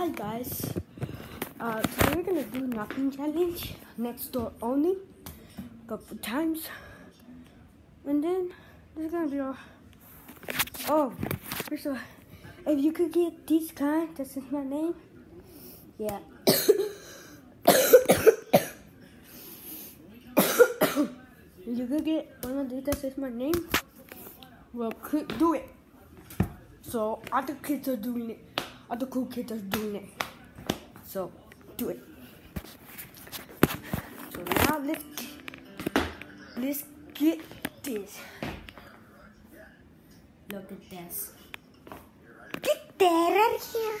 Hi guys. Uh, today we're gonna do knocking challenge next door only, couple times, and then this is gonna be all. Oh, first of all, if you could get this kind, this is my name. Yeah. you could get one of these, this is my name. Well, could do it. So other kids are doing it. Other cool kids are doing it. So do it. So now let's let's get this. Look at this. Get that out of here.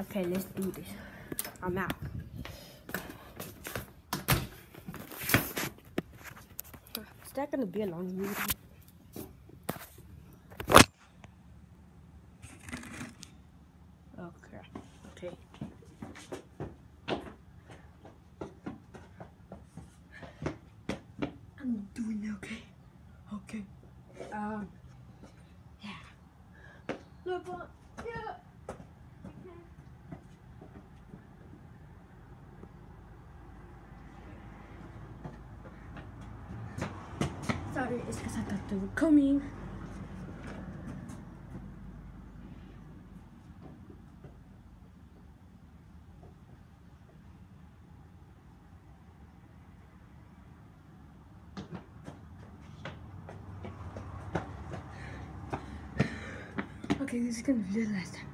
Okay, let's do this. I'm out. Is that gonna be a long video? Okay. Okay. I'm doing okay. Okay. Um. Yeah. Look, uh, yeah. Sorry, it's because I thought they were coming. Okay, this is gonna be the last time.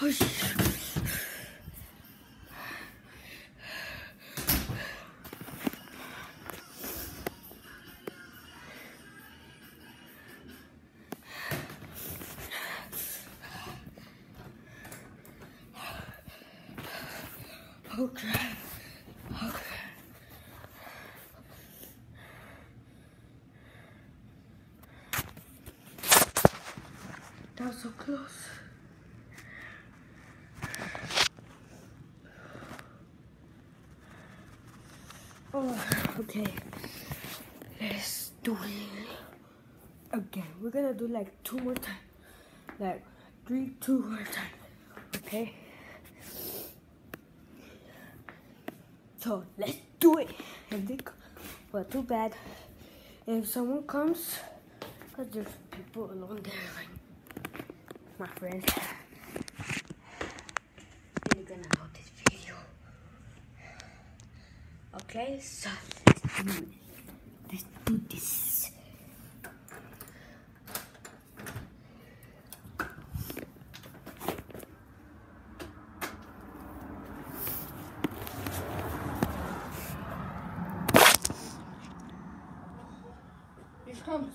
Oh, shit. Oh crap. Oh crap. That was so close. Oh, okay. Let's do it again. We're gonna do like two more times. Like three, two more times. Okay? So let's do it. If they, co- well, too bad. If someone comes, cause there's people along there, like my friends. They're gonna know this video. Okay, so let's do it. Let's do this. 哼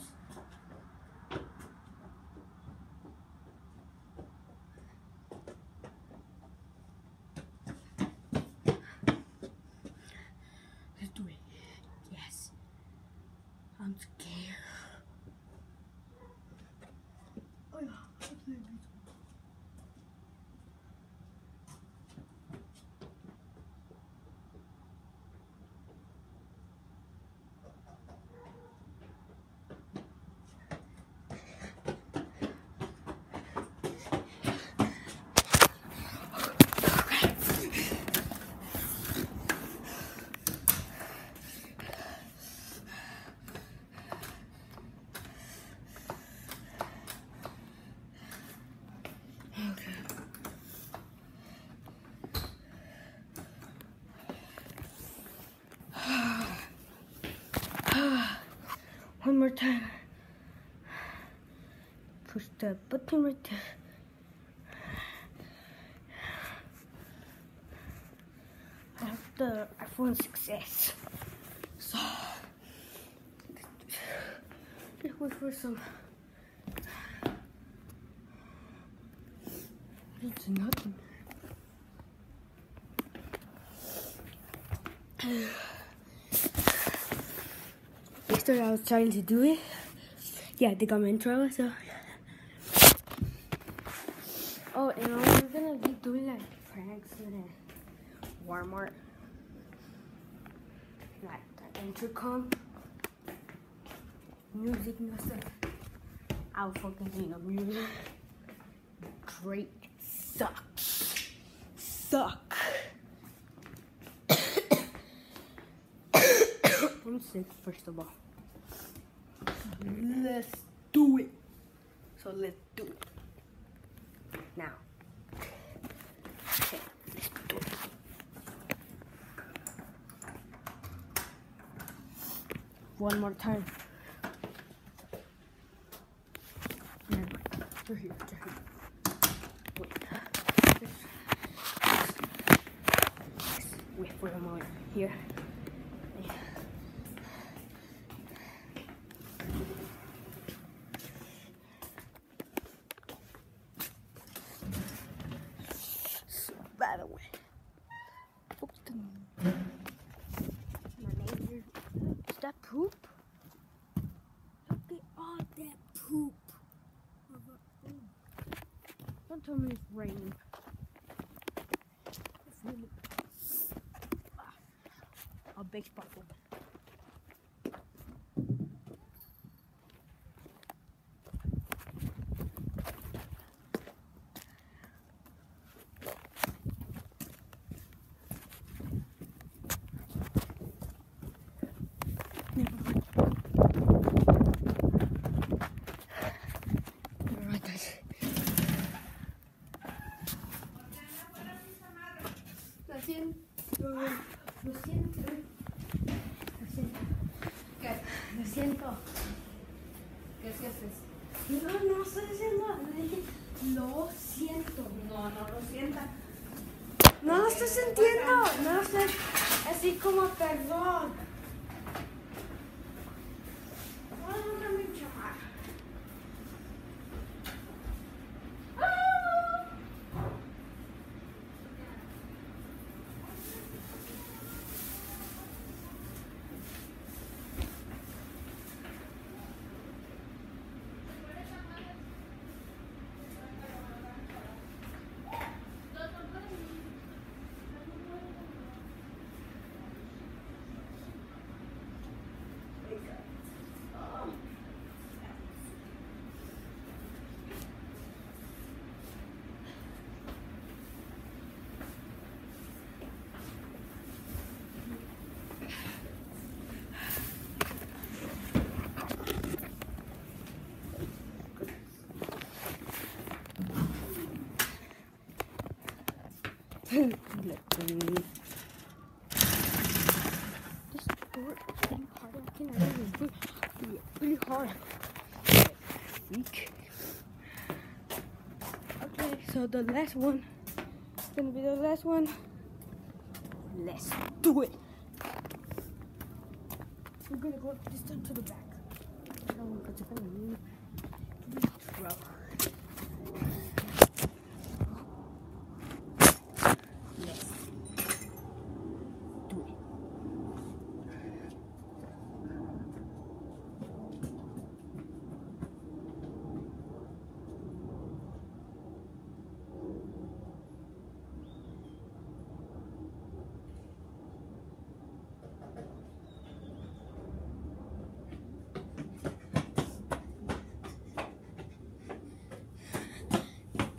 more time. Push the button right there. After iPhone 6s. So, let's wait for some. It's nothing. Yesterday I was trying to do it. Yeah, they got my intro, so. Oh, and we're gonna be doing like pranks in Walmart. Like the intercom. Music and stuff. I'll fucking need the music. Drake sucks. Suck. I'm sick, first of all. Let's do it. So let's do it. Now. Okay, let's do it. One more time. You're here, you're here. Wait. Wait for a moment. Here. By the way. Oops. My neighbor. Is that poop? Look at all that poop. Don't tell me it's raining. It's raining. Ah, A big spot Lo siento. ¿Qué es que haces? No, no estoy diciendo. Lo siento. No, no lo sienta. No lo estoy sintiendo. No lo estoy. Así como perdón. Let me. This door is getting harder. I can really really, really hard. Freak. Okay, so the last one is gonna be the last one. Let's do it. We're gonna go this time to the back. Oh, because if I move, we throw. Let's do it.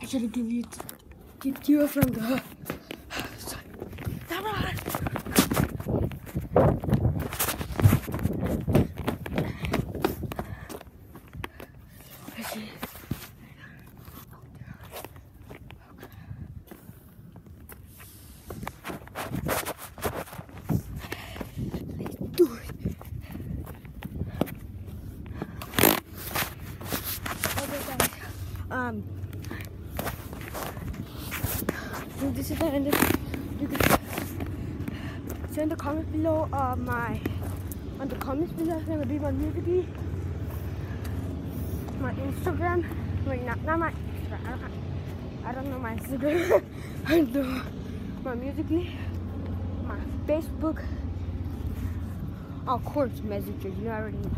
I should have given you, give you from the. Come on. Let's do this is the end of you can send the comments below uh, my on the comments below. Is gonna be my music my Instagram. Wait not, not my Instagram. I don't, know. My Instagram. I do my Musical.ly my Facebook. Of course, messages. You already know.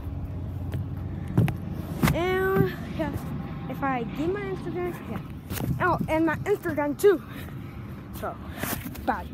And yeah, if I give my Instagram, yeah. Oh, and my Instagram too. So, bye.